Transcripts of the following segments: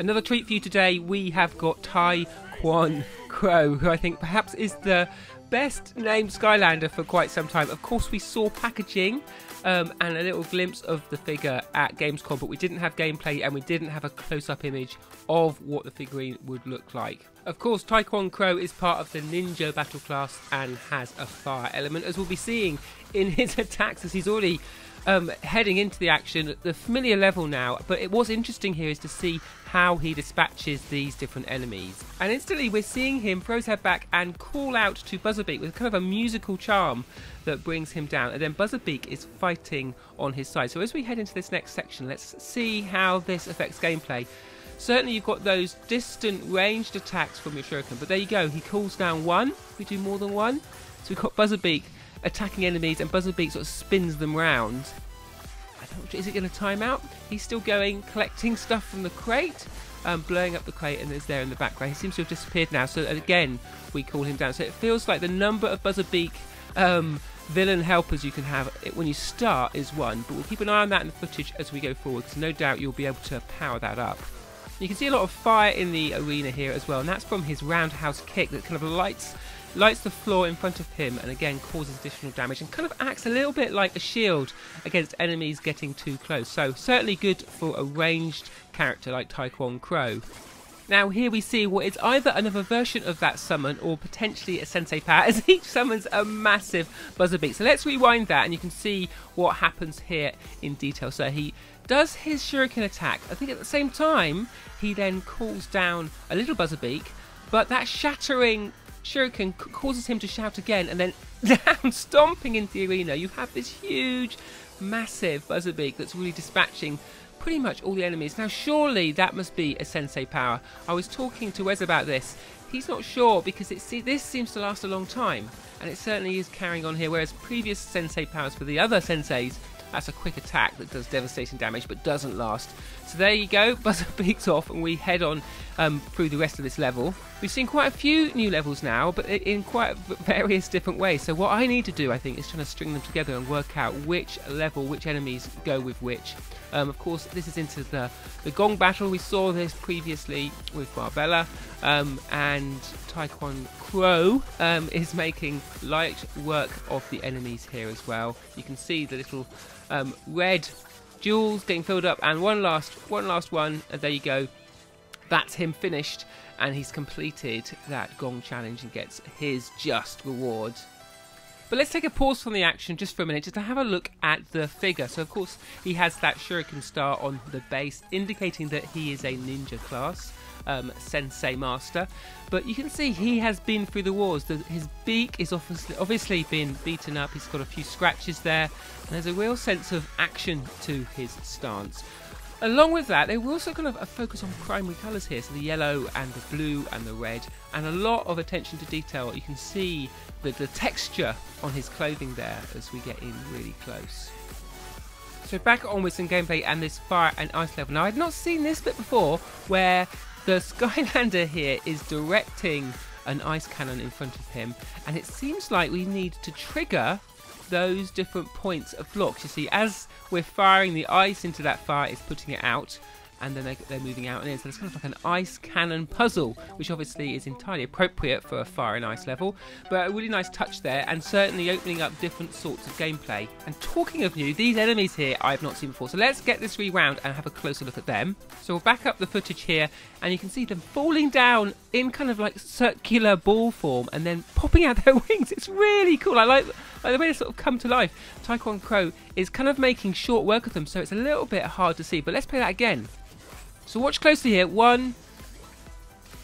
Another treat for you today, we have got Tae Kwon Crow, who I think perhaps is the best named Skylander for quite some time. Of course, we saw packaging um, and a little glimpse of the figure at Gamescom, but we didn't have gameplay and we didn't have a close up image of what the figurine would look like. Of course, Tae Kwon Crow is part of the Ninja battle class and has a fire element, as we'll be seeing in his attacks as he's already um, heading into the action at the familiar level now. But it, was interesting here is to see how he dispatches these different enemies. And instantly we're seeing him throw his head back and call out to Buzzerbeak with kind of a musical charm that brings him down. And then Buzzerbeak is fighting on his side. So as we head into this next section, let's see how this affects gameplay. Certainly you've got those distant ranged attacks from your shuriken, but there you go, he calls down one. We do more than one. So we've got Buzzerbeak attacking enemies and Buzzerbeak sort of spins them round. Is it going to time out? He's still going, collecting stuff from the crate, um, blowing up the crate and is there in the background. He seems to have disappeared now, so again, we call him down. So it feels like the number of Buzzerbeak um, villain helpers you can have it when you start is one, but we'll keep an eye on that in the footage as we go forward, because no doubt you'll be able to power that up. You can see a lot of fire in the arena here as well, and that's from his roundhouse kick that kind of lights lights the floor in front of him and again causes additional damage and kind of acts a little bit like a shield against enemies getting too close. So certainly good for a ranged character like Tae Kwon Crow. Now here we see what is either another version of that summon or potentially a Sensei power as each summons a massive buzzer beak. So let's rewind that and you can see what happens here in detail. So he does his shuriken attack. I think at the same time he then calls down a little buzzer beak but that shattering Shuriken causes him to shout again, and then down, stomping into the arena, you have this huge, massive Buzzerbeak that's really dispatching pretty much all the enemies. Now, surely that must be a Sensei power. I was talking to Wes about this. He's not sure because it, see, this seems to last a long time, and it certainly is carrying on here, whereas previous Sensei powers for the other Senseis that's a quick attack that does devastating damage but doesn't last. So there you go, Buzzer beaks off and we head on um, through the rest of this level. We've seen quite a few new levels now, but in quite various different ways. So what I need to do, I think, is trying to string them together and work out which level, which enemies go with which. Um, of course, this is into the, the Gong battle. We saw this previously with Barbella, um, and Taekwon Crow um, is making light work of the enemies here as well. You can see the little um, red jewels getting filled up, and one last, one last one. And there you go. That's him finished, and he's completed that Gong challenge and gets his just reward. But let's take a pause from the action just for a minute just to have a look at the figure. So, of course, he has that Shuriken star on the base, indicating that he is a ninja class um, Sensei Master. But you can see he has been through the wars. The, his beak is obviously, obviously been beaten up. He's got a few scratches there. And there's a real sense of action to his stance. Along with that, they were also kind of a focus on primary colours here, so the yellow and the blue and the red, and a lot of attention to detail. You can see the, the texture on his clothing there as we get in really close. So back on with some gameplay and this fire and ice level. Now I'd not seen this bit before, where the Skylander here is directing an ice cannon in front of him, and it seems like we need to trigger those different points of blocks. You see, as we're firing the ice into that fire, it's putting it out and then they're, moving out and in. So it's kind of like an ice cannon puzzle, which obviously is entirely appropriate for a fire and ice level. But a really nice touch there, and certainly opening up different sorts of gameplay. And talking of new, these enemies here I've not seen before. So let's get this rewound and have a closer look at them. So we'll back up the footage here, and you can see them falling down in kind of like circular ball form, and then popping out their wings. It's really cool. I like. Like the way they sort of come to life, Tae Kwon Crow is kind of making short work of them, so it's a little bit hard to see. But let's play that again. So watch closely here. One,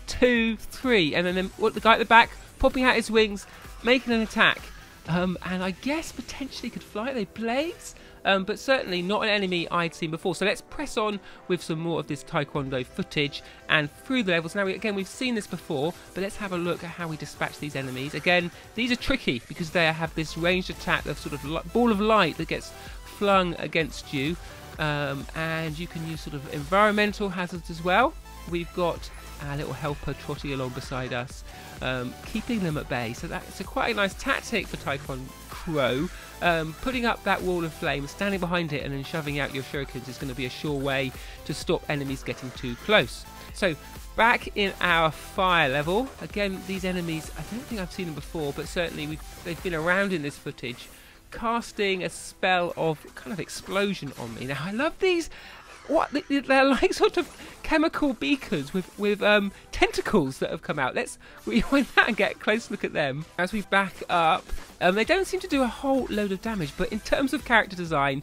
two, three. And then the, the guy at the back popping out his wings, making an attack. Um, and I guess potentially could fly. They blades? Um, but certainly not an enemy I'd seen before. So let's press on with some more of this Taekwondo footage and through the levels. Now, again, we've seen this before, but let's have a look at how we dispatch these enemies. Again, these are tricky because they have this ranged attack of sort of ball of light that gets flung against you. Um, and you can use sort of environmental hazards as well. we've got our little helper trotting along beside us, um, keeping them at bay. So that's a quite a nice tactic for Taekwon Crow. Um, putting up that wall of flame, standing behind it, and then shoving out your shurikens is going to be a sure way to stop enemies getting too close. So back in our fire level, again, these enemies, I don't think I've seen them before, but certainly they've been around in this footage casting a spell of kind of explosion on me. Now I love these what they're like sort of chemical beakers with with um, tentacles that have come out. Let's rewind that and get a close look at them as we back up. Um, they don't seem to do a whole load of damage, but in terms of character design,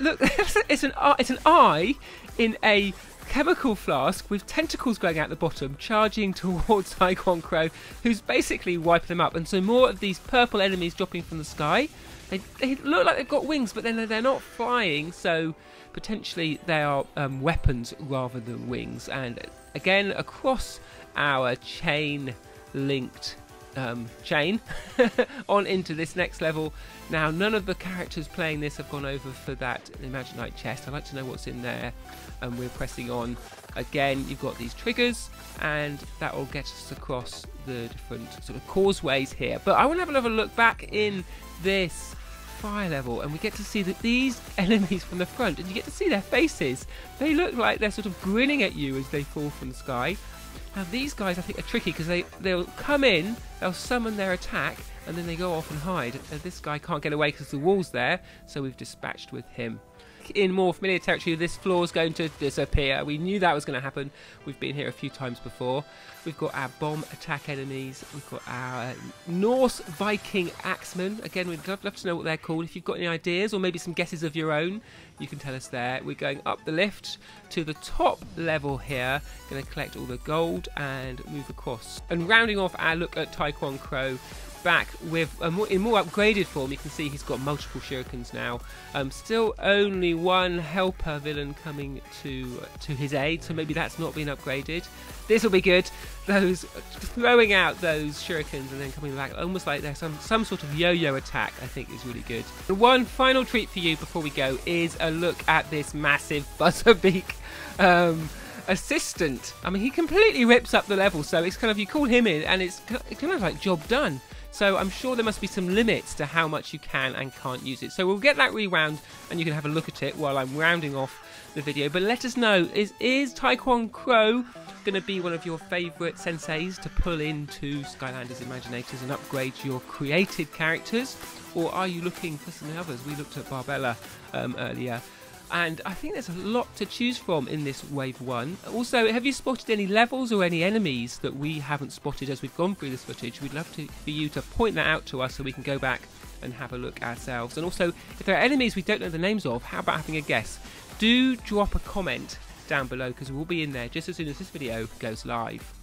look, it's an it's an eye in a chemical flask with tentacles going out the bottom, charging towards Taekwon Crow, who's basically wiping them up. And so more of these purple enemies dropping from the sky. They, they look like they've got wings, but then they're not flying, so potentially they are um, weapons rather than wings. And again, across our chain linked um, chain on into this next level. Now, none of the characters playing this have gone over for that Imagine Imaginite chest. I'd like to know what's in there. And we're pressing on. Again, you've got these triggers, and that will get us across the different sort of causeways here. But I want to have another look back in this fire level and we get to see that these enemies from the front and you get to see their faces they look like they're sort of grinning at you as they fall from the sky now these guys I think are tricky because they, they'll come in, they'll summon their attack, and then they go off and hide. And this guy can't get away because the wall's there, so we've dispatched with him in more familiar territory, this floor is going to disappear. We knew that was going to happen. We've been here a few times before. We've got our bomb attack enemies. We've got our Norse Viking axemen. Again, we'd love, love to know what they're called. If you've got any ideas or maybe some guesses of your own, you can tell us there. We're going up the lift to the top level here. Going to collect all the gold and move across. And rounding off our look at Taekwon Crow, back with more, in more upgraded form. You can see he's got multiple shurikens now. Um, still only one helper villain coming to to his aid, so maybe that's not been upgraded. This will be good. Those throwing out those shurikens and then coming back, almost like there's some some sort of yo-yo attack. I think is really good. One final treat for you before we go is a look at this massive buzzerbeak. Um, assistant. I mean, he completely rips up the level, so it's kind of you call him in, and it's kind of like job done. So I'm sure there must be some limits to how much you can and can't use it. So we'll get that rewound and you can have a look at it while I'm rounding off the video. But let us know, is, is Taekwon Crow going to be one of your favourite senseis to pull into Skylanders Imaginators and upgrade your created characters? Or are you looking for some others? We looked at Barbella um, earlier and I think there's a lot to choose from in this wave one. Also, have you spotted any levels or any enemies that we haven't spotted as we've gone through this footage? We'd love to, for you to point that out to us so we can go back and have a look ourselves. And also, if there are enemies we don't know the names of, how about having a guess? Do drop a comment down below because we'll be in there just as soon as this video goes live.